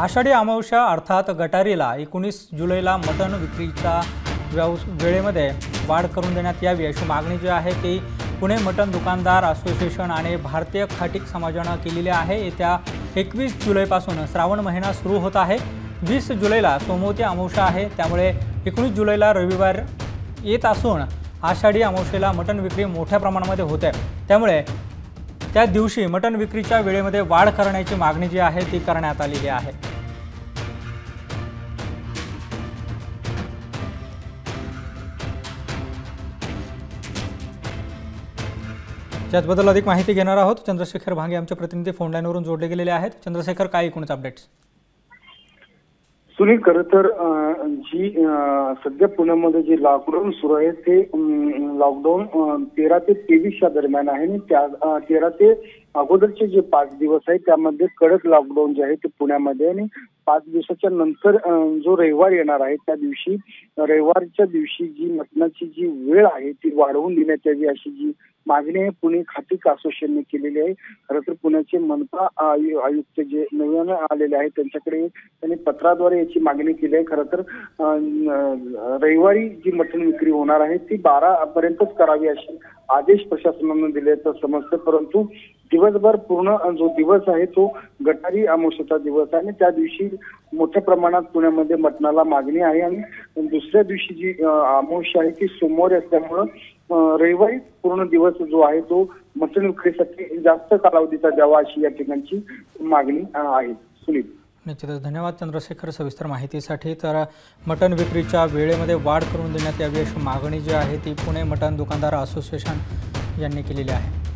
आषाढी अमावस्या अर्थात गटारीला एकोणीस जुलैला मटण विक्रीचा व्यव वेळेमध्ये वाढ करून देण्यात यावी अशी मागणी जी आहे ती पुणे मटण दुकानदार असोसिएशन आणि भारतीय खाटीक समाजानं केलेली आहे. येत्या एकवीस जुलैपासून श्रावण महिना सुरू होत आहे. वीस जुलैला सोमवती अमावस्या आहे. त्यामुळे एकोणीस जुलैला रविवार येत असून आषाढी अमावस्येला मटण विक्री मोठ्या प्रमाणामध्ये होते. त्यामुळे त्या दिवशी मटण विक्रीच्या वेळेमध्ये वाढ करण्याची मागणी जी आहे ती करण्यात आलेली आहे. त्याचबद्दल अधिक माहिती घेणार आहोत. चंद्रशेखर भांगे आमचे प्रतिनिधी फोन लाईनवरून जोडले गेलेले आहेत. चंद्रशेखर काय एकूणच अपडेट्स सुनील खरं तर जी सध्या पुण्यामध्ये जे लॉकडाऊन सुरू आहे ते लॉकडाऊन तेरा ते तेवीसच्या दरम्यान आहे आणि त्या तेरा ते अगोदरचे जे पाच दिवस आहेत त्यामध्ये कडक लॉकडाऊन जे आहे ते पुण्यामध्ये आणि पाच दिवसाच्या नंतर जो रविवार येणार आहे त्या दिवशी रविवारच्या दिवशी जी मटणाची जी वेळ आहे ती वाढवून देण्यात यावी अशी जी मागणी आहे पुणे खातिक असोसिएशनने केलेली आहे. खरं तर पुण्याचे मनपा आयु- आयुक्त जे नव्यानं आलेले आहेत त्यांच्याकडे त्यांनी पत्राद्वारे याची मागणी केली आहे. खरं तर रविवारी जी मटण विक्री होणार आहे ती बारा पर्यंतच करावी अशी आदेश प्रशासनानं दिल्याचं समजतं. परंतु दिवसभर पूर्ण जो दिवस आहे तो गटारी अमावस्येचा दिवस आहे. आणि त्या दिवशी मोठ्या प्रमाणात पुण्यामध्ये मटणाला मागणी आहे. आणि दुसऱ्या दिवशी जी अमावस्या आहे ती सोमवारी असल्यामुळं रविवारी पूर्ण दिवस जो आहे तो मटण विक्रीसाठी जास्त कालावधीचा द्यावा अशी या ठिकाणची मागणी आहे. सुनील. निश्चितच. धन्यवाद चंद्रशेखर सविस्तर माहितीसाठी. तर मटण विक्रीच्या वेळेमध्ये वाढ करून देण्यात यावी अशी मागणी जी आहे ती पुणे मटण दुकानदार असोसिएशन यांनी केलेली आहे.